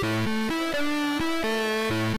Thank you.